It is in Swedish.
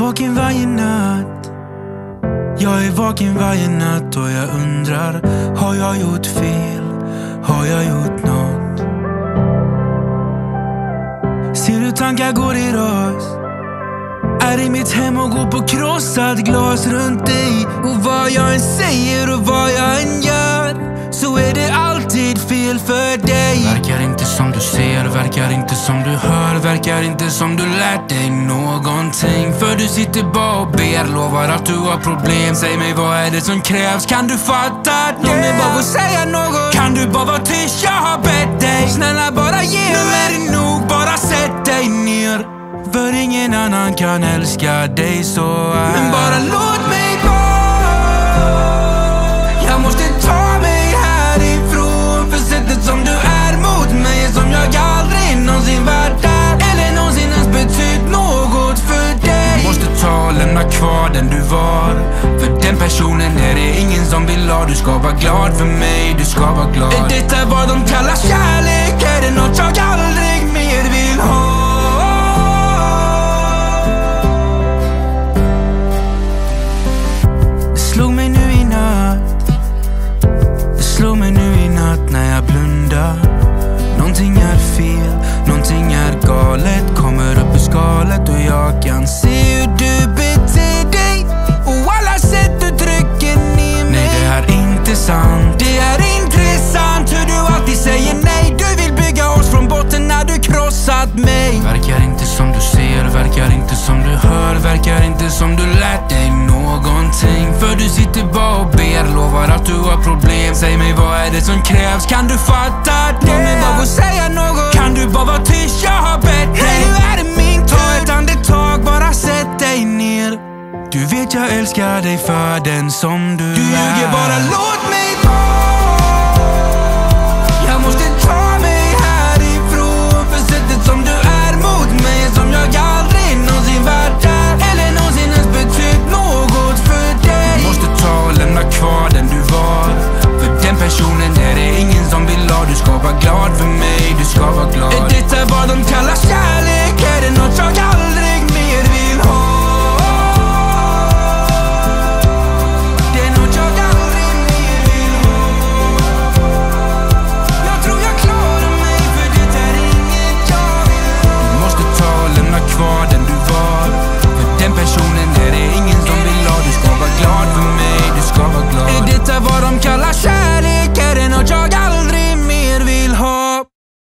vaken varje natt. Jag är vaken varje natt och jag undrar Har jag gjort fel? Har jag gjort något? Ser hur tankar går i ras? Är i mitt hem och går på krossat glas runt dig. Och vad jag än säger och vad jag än gör Så är det alltid fel för dig. Verkar inte som du ser, verkar inte som du hör. Verkar inte som du lärt dig någonting. För du sitter bara och ber, lovar att du har problem. Säg mig vad är det som krävs, kan du fatta det? Låt mig bara få säga något. Kan du bara vara tyst, jag har bett dig. Snälla bara ge mig. Nu är det nog, bara sätt dig ner. För ingen annan kan älska dig så här. Men bara låt mig den du var. För den personen är det ingen som vill ha. Du ska vara glad för mig, du ska vara glad. Är detta vad de kallar kärlek? Är det något jag aldrig mig Verkar inte som du ser, verkar inte som du hör Verkar inte som du lärt dig någonting. För du sitter bara och ber, lovar att du har problem. Säg mig vad är det som krävs, kan du fatta det? Låt mig bara få säga något. Kan du bara vara tyst, jag har bett dig. Nu är det min tur. Ta ett andetag, bara sätt dig ner. Du vet jag älskar dig för den som du, du är. Du ljuger, bara. Låt